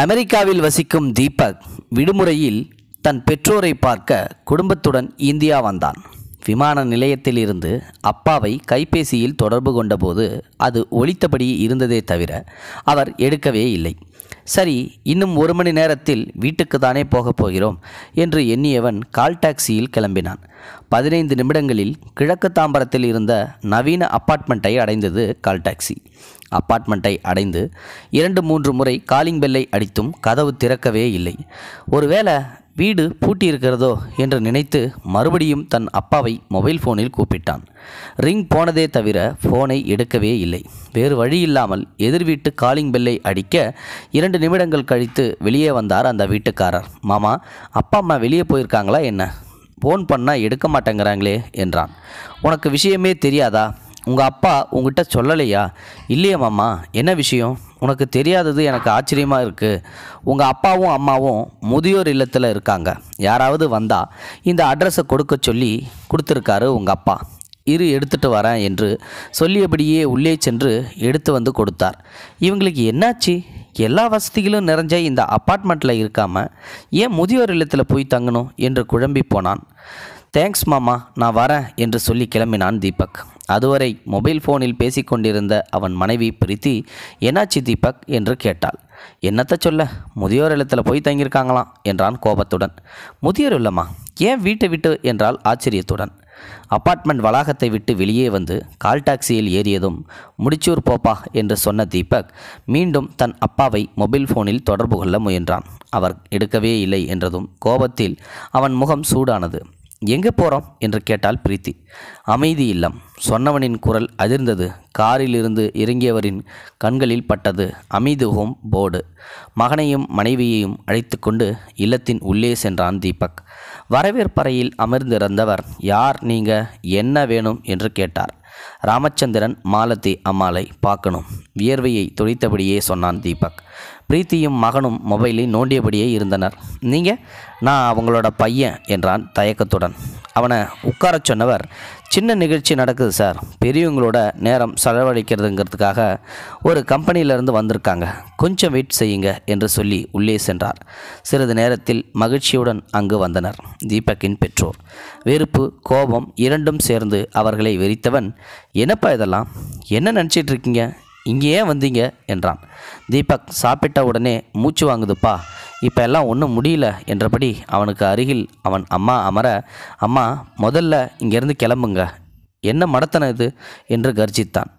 அமெரிக்காவில் வசிக்கும் தீபக் விடுமுறையில் தன் பெற்றோரை பார்க்க குடும்பத்துடன் இந்தியா வந்தான். விமான நிலையத்தில் இருந்து அப்பாவை கைபேசியில் தொடர்பு கொண்டபோது அது ஒழித்தபடி இருந்ததே தவிர அவர் எடுக்கவே இல்லை. சரி இன்னும் ஒரு மணி நேரத்தில் வீட்டுக்கு தானே போகப் போகிறோம் என்று எண்ணியவன் கால் டாக்ஸியில் கிளம்பினான். பதினைந்து நிமிடங்களில் கிழக்கு தாம்பரத்தில் இருந்த நவீன அப்பார்ட்மெண்ட்டை அடைந்தது கால் டாக்ஸி. அப்பார்ட்மெண்ட்டை அடைந்து இரண்டு மூன்று முறை காலிங் பெல்லை அடித்தும் கதவு திறக்கவே இல்லை. ஒருவேளை வீடு பூட்டியிருக்கிறதோ என்று நினைத்து மறுபடியும் தன் அப்பாவை மொபைல் ஃபோனில் கூப்பிட்டான். ரிங் போனதே தவிர ஃபோனை எடுக்கவே இல்லை. வேறு வழி இல்லாமல் எதிர் வீட்டு காலிங் பெல்லை அடிக்க இரண்டு நிமிடங்கள் கழித்து வெளியே வந்தார் அந்த வீட்டுக்காரர். மாமா அப்பா அம்மா வெளியே போயிருக்காங்களா என்ன? ஃபோன் பண்ணால் எடுக்க மாட்டேங்கிறாங்களே என்றான். உனக்கு விஷயமே தெரியாதா? உங்கள் அப்பா உங்ககிட்ட சொல்லலையா? இல்லையே மாமா என்ன விஷயம்? உனக்கு தெரியாதது எனக்கு ஆச்சரியமாக இருக்குது உங்கள் அப்பாவும் அம்மாவும் முதியோர் இல்லத்தில் இருக்காங்க. யாராவது வந்தால் இந்த அட்ரஸை கொடுக்க சொல்லி கொடுத்துருக்காரு உங்கள் அப்பா. இரு எடுத்துட்டு வரேன் என்று சொல்லியபடியே உள்ளே சென்று எடுத்து வந்து கொடுத்தார். இவங்களுக்கு என்னாச்சு? எல்லா வசதிகளும் நிறைஞ்ச இந்த அப்பார்ட்மெண்ட்டில் இருக்காமல் ஏன் முதியோர் இல்லத்தில் போய் தங்கணும்? என்று குழம்பி போனான். தேங்க்ஸ் மாமா. நான் வரேன் என்று சொல்லி கிளம்பினான் தீபக். அதுவரை மொபைல் ஃபோனில் பேசிக்கொண்டிருந்த அவன் மனைவி பிரீத்தி என்னாச்சு தீபக்? என்று கேட்டாள். என்னத்தை சொல்ல? முதியோர் இல்லத்தில் போய் தங்கியிருக்காங்களாம் என்றான் கோபத்துடன். முதியோர் இல்லம்மா. ஏன் வீட்டை விட்டு? என்றால் ஆச்சரியத்துடன். அப்பார்ட்மெண்ட் வளாகத்தை விட்டு வெளியே வந்து கால் டாக்ஸியில் ஏறியதும் முடிச்சூர் போப்பா என்று சொன்ன தீபக் மீண்டும் தன் அப்பாவை மொபைல் ஃபோனில் தொடர்பு கொள்ள முயன்றான். அவர் எடுக்கவே இல்லை என்றதும் கோபத்தில் அவன் முகம் சூடானது. எங்கே போகிறோம் என்று கேட்டால் பிரீத்தி. அமைதி இல்லம். சொன்னவனின் குரல் அதிர்ந்தது. காரிலிருந்து இறங்கியவரின் கண்களில் பட்டது. அமைதி ஹோம் போர்டு மகனையும் மனைவியையும் அழைத்து கொண்டு இல்லத்தின் உள்ளே சென்றான் தீபக். வரவேற்பறையில் அமர்ந்திருந்தவர் யார் நீங்க? என்ன வேணும்? என்று கேட்டார். ராமச்சந்திரன் மாலதி அம்மாளை பார்க்கணும். வியர்வையை துடைத்தபடியே சொன்னான் தீபக். பிரீத்தியும் மகனும் மொபைலை நோண்டியபடியே இருந்தனர். நீங்கள் நான் அவங்களோட பையன் என்றான் தயக்கத்துடன். அவனை உட்காரச் சொன்னவர் சின்ன நிகழ்ச்சி நடக்குது சார். பெரியவங்களோட நேரம் செலவழிக்கிறதுங்கிறதுக்காக ஒரு கம்பெனியிலேருந்து வந்திருக்காங்க. கொஞ்சம் வெயிட் செய்யுங்க என்று சொல்லி உள்ளே சென்றார். சிறிது நேரத்தில் மகிழ்ச்சியுடன் அங்கு வந்தனர் தீபக்கின் பெற்றோர். வெறுப்பு கோபம் இரண்டும் சேர்ந்து அவர்களை வெறித்தவன் என்னப்பா இதெல்லாம்? என்ன நினச்சிட்டு இருக்கீங்க இங்கே ஏன் வந்தீங்க என்றான். தீபக் சாப்பிட்ட உடனே மூச்சு வாங்குதுப்பா. இப்போ எல்லாம் ஒன்றும் முடியல என்றபடி அவனுக்கு அருகில் அவன் அம்மா அமர அம்மா முதல்ல இங்கேருந்து கிளம்புங்க. என்ன மடத்தன இது? என்று கர்ஜித்தான்.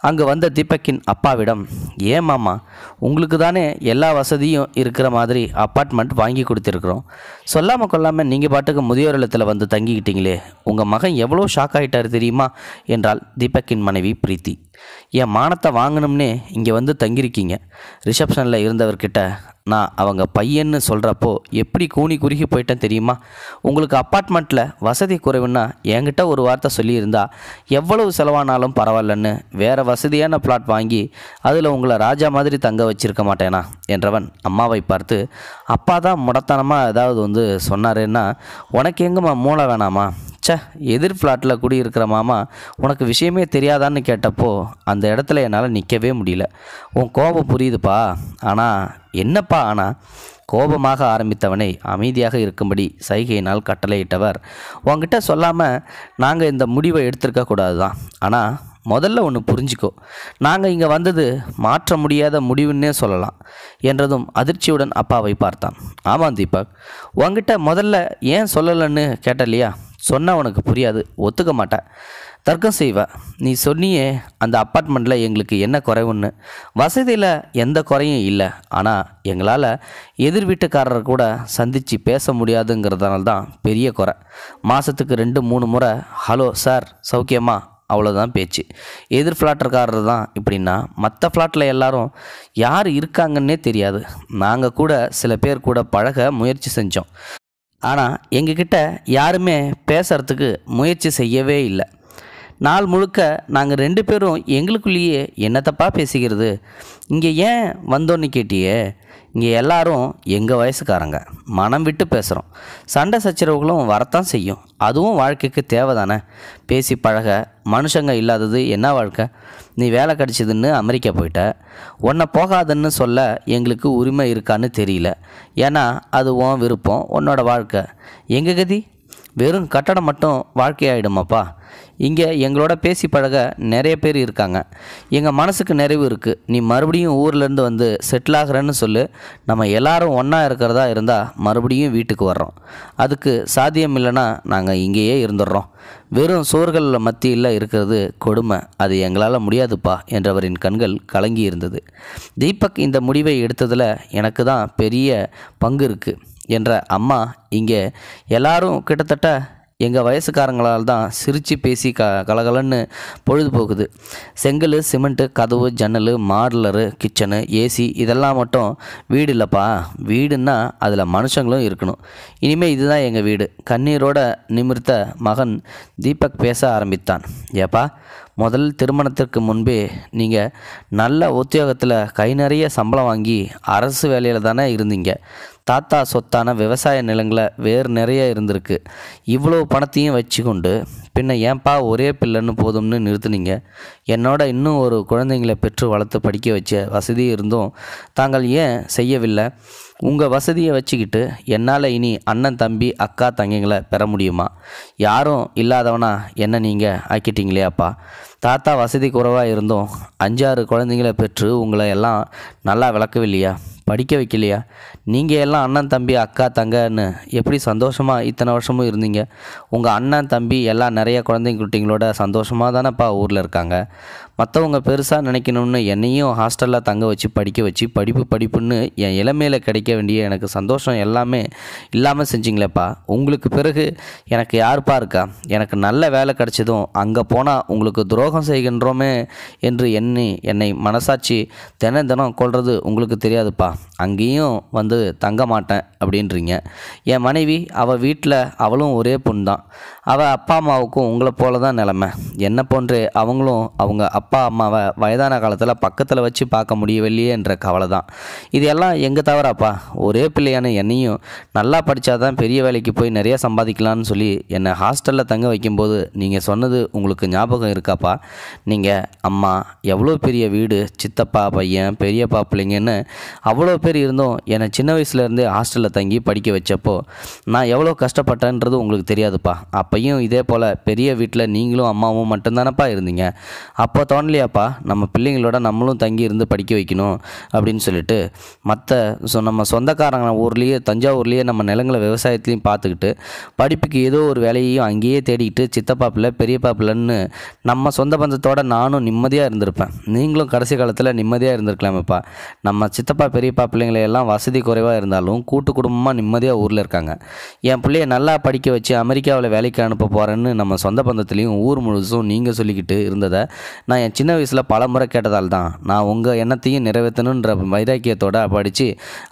அங்கு வந்த தீபக்கின் அப்பாவிடம் ஏன் மாமா உங்களுக்கு தானே எல்லா வசதியும் இருக்கிற மாதிரி அப்பார்ட்மெண்ட் வாங்கி கொடுத்துருக்குறோம். சொல்லாமல் கொள்ளாமல் நீங்கள் பாட்டுக்கு முதியோர் இல்லத்தில் வந்து தங்கிக்கிட்டீங்களே உங்கள் மகன் எவ்வளோ ஷாக் ஆகிட்டார் தெரியுமா? என்றால் தீபக்கின் மனைவி பிரீத்தி. என் மானத்தை வாங்கணும்னே இங்கே வந்து தங்கியிருக்கீங்க. ரிசப்ஷனில் இருந்தவர்கிட்ட நான் அவங்க பையன்னு சொல்கிறப்போ எப்படி கூனி குறுகி போயிட்டேன் தெரியுமா? உங்களுக்கு அப்பார்ட்மெண்ட்டில் வசதி குறைவுன்னா என்கிட்ட ஒரு வார்த்தை சொல்லியிருந்தா எவ்வளவு செலவானாலும் பரவாயில்லன்னு வேறு வசதியான பிளாட் வாங்கி அதில் உங்களை ராஜா மாதிரி தங்க வச்சிருக்க மாட்டேனா? என்றவன் அம்மாவை பார்த்து அப்பா தான் முடத்தனமாக ஏதாவது வந்து சொன்னாருன்னா உனக்கு எங்கம்மா மூளை வேணாமா? ச்சே எதிர் ஃப்ளாட்டில் குடியிருக்கிற மாமா உனக்கு விஷயமே தெரியாதான்னு கேட்டப்போ அந்த இடத்துல என்னால் நிற்கவே முடியல. உன் கோபம் புரியுதுப்பா. ஆனால் என்னப்பா ஆனால் கோபமாக ஆரம்பித்தவனை அமைதியாக இருக்கும்படி சைகையினால் கட்டளையிட்டவர். உங்ககிட்ட சொல்லாமல் நாங்கள் இந்த முடிவை எடுத்திருக்க கூடாது தான் ஆனால் முதல்ல ஒன்று புரிஞ்சுக்கோ. நாங்கள் இங்கே வந்தது மாற்ற முடியாத முடிவுன்னே சொல்லலாம் என்றதும் அதிர்ச்சியுடன் அப்பாவை பார்த்தான். ஆமாம் தீபக் உங்ககிட்ட முதல்ல ஏன் சொல்லலைன்னு கேட்டலையா சொன்னால் உனக்கு புரியாது ஒத்துக்க மாட்டேன் தர்க்கம் செய்வேன் நீ சொன்னியே அந்த அப்பார்ட்மெண்ட்டில் எங்களுக்கு என்ன குறைவுன்னு. வசதியில் எந்த குறையும் இல்லை. ஆனால் எங்களால் எதிர் வீட்டுக்காரரை கூட சந்தித்து பேச முடியாதுங்கிறதுனால தான் பெரிய குறை. மாதத்துக்கு ரெண்டு மூணு முறை ஹலோ சார் சௌக்கியமா? அவ்வளோதான் பேச்சு. எதிர் ஃப்ளாட்டர்காரர் தான் இப்படின்னா மற்ற ஃப்ளாட்டில் எல்லாரும் யார் இருக்காங்கன்னே தெரியாது. நாங்கள் கூட சில பேர் கூட பழக முயற்சி செஞ்சோம். ஆனால் எங்ககிட்ட யாருமே பேசுகிறதுக்கு முயற்சி செய்யவே இல்லை. நாள் முழுக்க நாங்கள் ரெண்டு பேரும் எங்களுக்குள்ளேயே என்னத்தப்பா பேசிக்கிறது? இங்கே ஏன் வந்தோன்னு கேட்டியே? இங்கே எல்லாரும் எங்கள் வயசுக்காரங்க? மனம் விட்டு பேசுகிறோம் சண்டை சச்சரவுகளும் வரத்தான் செய்யும். அதுவும் வாழ்க்கைக்கு தேவை தானே பேசி பழக மனுஷங்க இல்லாதது என்ன வாழ்க்கை? நீ வேலை கிடச்சிதுன்னு அமெரிக்கா போயிட்ட. உன்னை போகாதன்னு சொல்ல எங்களுக்கு உரிமை இருக்கான்னு தெரியல. ஏன்னா அது உன் விருப்பம் உன்னோட வாழ்க்கை. எங்கள் கதி? வெறும் கட்டடம் மட்டும் வாழ்க்கையாயிடுமாப்பா? இங்கே எங்களோட பேசி பழக நிறைய பேர் இருக்காங்க. எங்கள் மனசுக்கு நிறைவு இருக்குது நீ மறுபடியும் ஊர்லேருந்து வந்து செட்டில் ஆகிறேன்னு சொல்லு. நம்ம எல்லாரும் ஒன்றா இருக்கிறதா இருந்தால் மறுபடியும் வீட்டுக்கு வர்றோம். அதுக்கு சாத்தியம் இல்லைன்னா நாங்கள் இங்கேயே இருந்துடுறோம். வெறும் சோர்கள் மத்தியில் இருக்கிறது கொடுமை. அது எங்களால் முடியாதுப்பா என்றவரின் கண்கள் கலங்கி இருந்தது. தீபக் இந்த முடிவை எடுத்ததில் எனக்கு தான் பெரிய பங்கு இருக்குது என்ற அம்மா இங்கே எல்லாரும் கிட்டத்தட்ட எங்கள் வயசுக்காரங்களால் தான் சிரித்து பேசி க கலகலன்னு பொழுதுபோக்குது செங்கல் சிமெண்ட்டு கதவு ஜன்னல் மாடலரு கிச்சனு ஏசி இதெல்லாம் மட்டும் வீடு இல்லைப்பா. வீடுன்னா அதில் மனுஷங்களும் இருக்கணும். இனிமேல் இதுதான் எங்கள் வீடு. கண்ணீரோட நிமிர்த்த மகன் தீபக் பேச ஆரம்பித்தான். ஏப்பா முதல் திருமணத்திற்கு முன்பே நீங்கள் நல்ல உத்தியோகத்தில் கை நிறைய சம்பளம் வாங்கி அரசு வேலையில் தானே இருந்தீங்க. தாத்தா சொத்தான விவசாய நிலங்களை வேறு நிறைய இருந்திருக்கு. இவ்வளோ பணத்தையும் வச்சுக்கொண்டு பின்ன ஏன்பா ஒரே பிள்ளைன்னு போதும்னு நிறுத்துனீங்க? என்னோட இன்னும் ஒரு குழந்தைங்களை பெற்று வளர்த்து படிக்க வச்ச வசதி இருந்தும் தாங்கள் ஏன் செய்யவில்லை? உங்கள் வசதியை வச்சுக்கிட்டு என்னால் இனி அண்ணன் தம்பி அக்கா தங்கைங்களை பெற முடியுமா? யாரும் இல்லாதவனா என்ன நீங்கள் ஆக்கிட்டீங்களேப்பா தாத்தா வசதி குறைவாக இருந்தும் அஞ்சாறு குழந்தைங்களை பெற்று உங்களை எல்லாம் நல்லா விளக்கவில்லையா? படிக்க வைக்கலையா? நீங்கள் எல்லாம் அண்ணன் தம்பி அக்கா தங்கன்னு எப்படி சந்தோஷமாக இத்தனை வருஷமும் இருந்தீங்க? உங்கள் அண்ணன் தம்பி எல்லாம் நிறைய குழந்தைங்க குட்டிங்களோட சந்தோஷமாக தானேப்பா ஊரில் இருக்காங்க? மற்றவங்க பெருசாக நினைக்கணும்னு என்னையும் ஹாஸ்டலில் தங்க வச்சு படிக்க வச்சு படிப்பு படிப்புன்னு என் இளமையில் கிடைக்க வேண்டிய எனக்கு சந்தோஷம் எல்லாமே இல்லாமல் செஞ்சிங்களேப்பா. உங்களுக்கு பிறகு எனக்கு யாருப்பா இருக்கா? எனக்கு நல்ல வேலை கிடைச்சதும் அங்கே போனால் உங்களுக்கு துரோகம் செய்கின்றோமே என்று எண்ணி என்னை மனசாட்சி தினம் தினம் கொள்வது உங்களுக்கு தெரியாதுப்பா. அங்கேயும் வந்து தங்க மாட்டேன் அப்படின்றீங்க. என் மனைவி அவள் வீட்டில் அவளும் ஒரே பொண்ணு தான் அவள் அப்பா அம்மாவுக்கும் உங்களை போல தான் நிலமை. என்ன போன்று அவங்களும் அவங்க அப்பா அம்மாவை வயதான காலத்தில் பக்கத்தில் வச்சு பார்க்க முடியவில்லையே என்ற கவலை தான் இது எல்லாம் எங்கள் தவறாப்பா? ஒரே பிள்ளையான என்னையும் நல்லா படித்தா தான் பெரிய வேலைக்கு போய் நிறைய சம்பாதிக்கலாம்னு சொல்லி என்னை ஹாஸ்டலில் தங்க வைக்கும்போது நீங்கள் சொன்னது உங்களுக்கு ஞாபகம் இருக்காப்பா? நீங்கள் அம்மா எவ்வளோ பெரிய வீடு சித்தப்பா பையன் பெரியப்பா பிள்ளைங்கன்னு அவ்வளோ பேர் இருந்தும் என்னை சின்ன வயசுலேருந்தே ஹாஸ்டலில் தங்கி படிக்க வச்சப்போ நான் எவ்வளோ கஷ்டப்பட்டேன்றது உங்களுக்கு தெரியாதுப்பா. அப்பையும் இதே போல் பெரிய வீட்டில் நீங்களும் அம்மாவும் மட்டும்தானப்பா இருந்தீங்க? அப்போ தோணலையாப்பா? நம்ம பிள்ளைங்களோட நம்மளும் தங்கி இருந்து படிக்க வைக்கணும் அப்படின்னு சொல்லிட்டு மற்ற ஸோ நம்ம சொந்தக்காரங்க ஊர்லேயே தஞ்சாவூர்லேயே நம்ம நிலங்களை விவசாயத்துலேயும் பார்த்துக்கிட்டு படிப்புக்கு ஏதோ ஒரு வேலையையும் அங்கேயே தேடிக்கிட்டு சித்தப்பா பிள்ளை பெரியப்பா பிள்ளைன்னு நம்ம சொந்த பந்தத்தோட நானும் நிம்மதியாக இருந்திருப்பேன். நீங்களும் கடைசி காலத்தில் நிம்மதியாக இருந்திருக்கலாமேப்பா. நம்ம சித்தப்பா பெரியப்பா பிள்ளைங்களை எல்லாம் வசதி குறைவாக இருந்தாலும் கூட்டு குடும்பமாக நிம்மதியாக ஊரில் இருக்காங்க. என் பிள்ளைய நல்லா படிக்க வச்சு அமெரிக்காவில் வேலைக்கு அனுப்ப போகிறேன்னு நம்ம சொந்த பந்தத்துலேயும் ஊர் முழுசும் நீங்கள் சொல்லிக்கிட்டு இருந்ததை நான் என் சின்ன வயசில் பல முறை கேட்டதால் தான். நான் உங்கள் எண்ணத்தையும் நிறைவேற்றணுன்ற வைராக்கியத்தோடு படித்து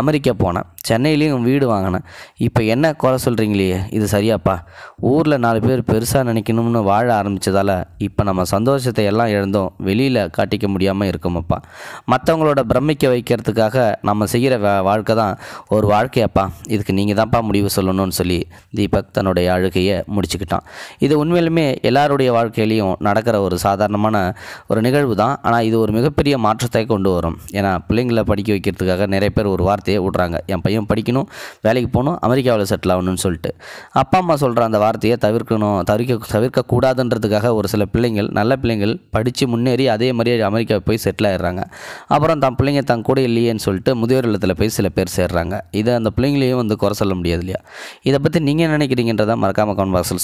அமெரிக்கா போனேன். சென்னையிலையும் வீடு வாங்கினேன். இப்போ என்ன குறை சொல்கிறீங்களே இது சரியாப்பா. ஊரில் நாலு பேர் பெருசாக நினைக்கணும்னு வாழ ஆரம்பித்ததால் இப்போ நம்ம சந்தோஷத்தை எல்லாம் இழந்தோம். வெளியில் காட்டிக்க முடியாமல் இருக்கோமப்பா. மற்றவங்களோட பிரமிக்க வைக்கிறதுக்காக நம்ம செய்கிற வாழ்க்கை தான் ஒரு வாழ்க்கையாப்பா. இதுக்கு நீங்கள் தான்ப்பா முடிவு சொல்லணும்னு சொல்லி தீபக் தன்னுடைய அழுகையை முடிச்சு வச்சுக்கிட்டான். இது உண்மையிலுமே எல்லாருடைய வாழ்க்கையிலையும் நடக்கிற ஒரு சாதாரணமான ஒரு நிகழ்வு தான் ஆனால் இது ஒரு மிகப்பெரிய மாற்றத்தை கொண்டு வரும். ஏன்னா பிள்ளைங்களை படிக்க வைக்கிறதுக்காக நிறைய பேர் ஒரு வார்த்தையை விட்றாங்க. என் பையன் படிக்கணும் வேலைக்கு போகணும் அமெரிக்காவில் செட்டில் ஆகணும்னு சொல்லிட்டு. அப்பா அம்மா சொல்கிற அந்த வார்த்தையை தவிர்க்கணும் தவிர்க்க தவிர்க்கக்கூடாதுன்றதுக்காக ஒரு சில பிள்ளைங்கள் நல்ல பிள்ளைங்கள் படித்து முன்னேறி அதே மாதிரி அமெரிக்கா போய் செட்டில் ஆயிடுறாங்க. அப்புறம் தன் பிள்ளைங்க தன் கூட இல்லையேன்னு சொல்லிட்டு முதியோர் இல்லத்தில் போய் சில பேர் சேர்றாங்க. இதை அந்த பிள்ளைங்களையும் வந்து குறை சொல்ல முடியாது இல்லையா? இதை பற்றி நீங்கள் நினைக்கிறீங்கன்றதான் மறக்காம கமெண்ட் பாக்ஸில்